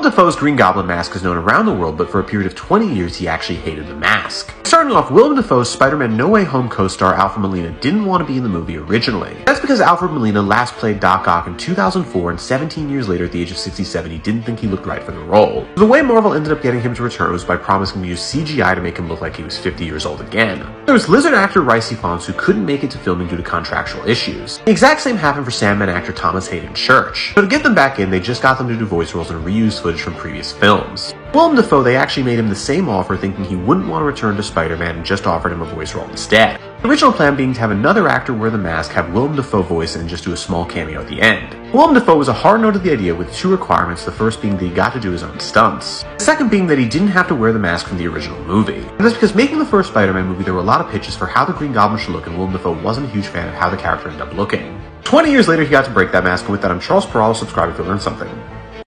Willem Dafoe's Green Goblin mask is known around the world, but for a period of 20 years he actually hated the mask. Starting off, Willem Dafoe's Spider-Man No Way Home co-star Alfred Molina didn't want to be in the movie originally. That's because Alfred Molina last played Doc Ock in 2004 and 17 years later at the age of 67 he didn't think he looked right for the role. The way Marvel ended up getting him to return was by promising to use CGI to make him look like he was 50 years old again. There was Lizard actor Rhys Ifans who couldn't make it to filming due to contractual issues. The exact same happened for Sandman actor Thomas Haden Church. So to get them back in, they just got them to do voice roles and reuse footage from previous films. Willem Dafoe, they actually made him the same offer thinking he wouldn't want to return to Spider-Man and just offered him a voice role instead. The original plan being to have another actor wear the mask, have Willem Dafoe voice and just do a small cameo at the end. Willem Dafoe was a hard no to the idea with two requirements, the first being that he got to do his own stunts. The second being that he didn't have to wear the mask from the original movie. And that's because making the first Spider-Man movie there were a lot of pitches for how the Green Goblin should look and Willem Dafoe wasn't a huge fan of how the character ended up looking. 20 years later he got to break that mask and with that I'm Charles Peralo subscribing to learn something.